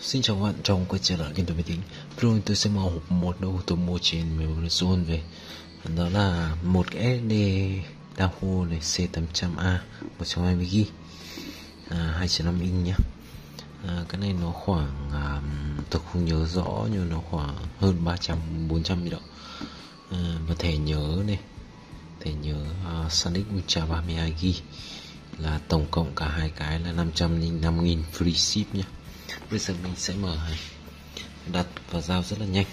Xin chào các bạn, trong quay trở lại kênh tôi máy tính. Video tôi sẽ mở hộp một đâu tôi mua trên Amazon về. Đó là một cái SD Daho này C800A 120GB à, 2.5 inch nhé à, Cái này nó khoảng à, Tôi không nhớ rõ nhưng nó khoảng hơn 300 400 gì đó. À, Và thẻ nhớ này Thẻ nhớ uh, Sonic Ultra 32GB Là tổng cộng cả hai cái là 505.000 free ship nhé bây giờ mình sẽ mở đặt và giao rất là nhanh.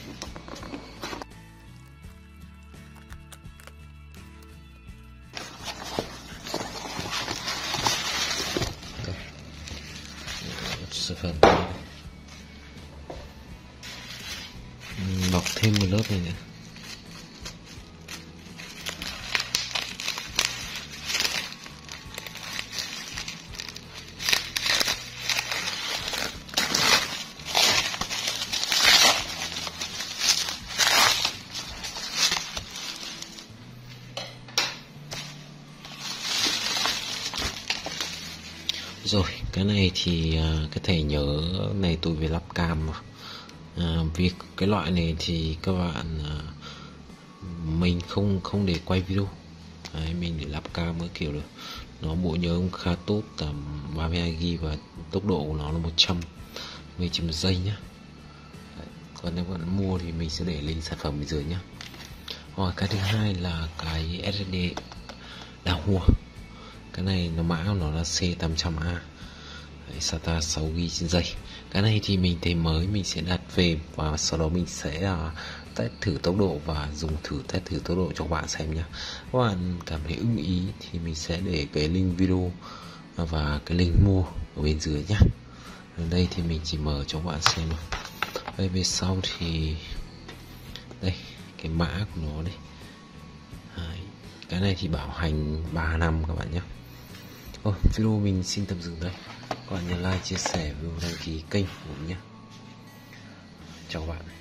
Sản phẩm bọc thêm một lớp này nữa rồi cái này thì à, cái thẻ nhớ này tôi về lắp cam à, vì cái loại này thì các bạn à, mình không không để quay video. Đấy, mình để lắp cam mới kiểu được. Nó bộ nhớ khá tốt tầm 32 g và tốc độ của nó là 100 mấy trên một giây nhá. Đấy, còn nếu bạn mua thì mình sẽ để link sản phẩm bên dưới nhá. Rồi cái thứ hai là cái SSD đào hoa cái này nó mã của nó là C800A Đấy, SATA 6GB trên giây cái này thì mình thấy mới mình sẽ đặt về và sau đó mình sẽ uh, test thử tốc độ và dùng thử test thử tốc độ cho các bạn xem nhé các bạn cảm thấy ưng ý thì mình sẽ để cái link video à, và cái link mua ở bên dưới nhé ở đây thì mình chỉ mở cho các bạn xem thôi. Đây về sau thì đây cái mã của nó đây. Đấy. cái này thì bảo hành 3 năm các bạn nhé Ồ, video mình xin tạm dừng đây. Các bạn nhớ like chia sẻ và đăng ký kênh của mình nhé. Chào các bạn.